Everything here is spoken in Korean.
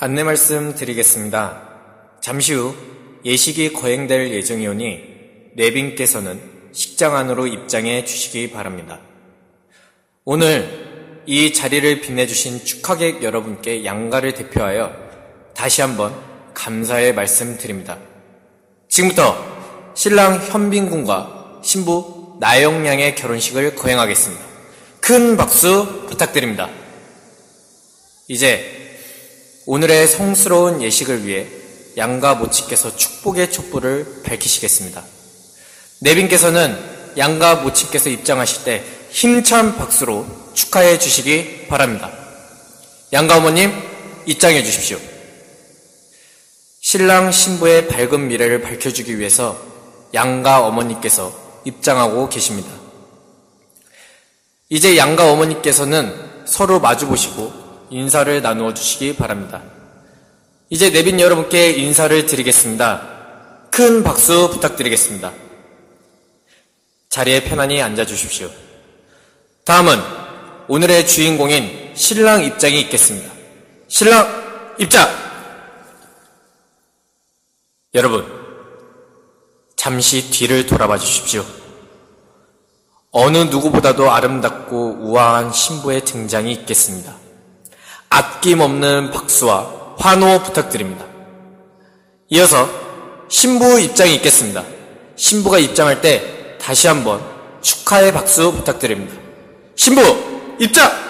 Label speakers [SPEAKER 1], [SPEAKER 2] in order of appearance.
[SPEAKER 1] 안내 말씀 드리겠습니다. 잠시 후 예식이 거행될 예정이오니 내빈께서는 식장 안으로 입장해 주시기 바랍니다. 오늘 이 자리를 빛내주신 축하객 여러분께 양가를 대표하여 다시 한번 감사의 말씀 드립니다. 지금부터 신랑 현빈 군과 신부 나영 양의 결혼식을 거행하겠습니다. 큰 박수 부탁드립니다. 이제 오늘의 성스러운 예식을 위해 양가 모치께서 축복의 촛불을 밝히시겠습니다. 내빈께서는 양가 모치께서 입장하실 때 힘찬 박수로 축하해 주시기 바랍니다. 양가 어머님 입장해 주십시오. 신랑 신부의 밝은 미래를 밝혀주기 위해서 양가 어머니께서 입장하고 계십니다. 이제 양가 어머니께서는 서로 마주보시고 인사를 나누어 주시기 바랍니다. 이제 내빈 여러분께 인사를 드리겠습니다. 큰 박수 부탁드리겠습니다. 자리에 편안히 앉아 주십시오. 다음은 오늘의 주인공인 신랑 입장이 있겠습니다. 신랑 입장! 여러분, 잠시 뒤를 돌아봐 주십시오. 어느 누구보다도 아름답고 우아한 신부의 등장이 있겠습니다. 아낌없는 박수와 환호 부탁드립니다. 이어서 신부 입장이 있겠습니다. 신부가 입장할 때 다시 한번 축하의 박수 부탁드립니다. 신부 입장!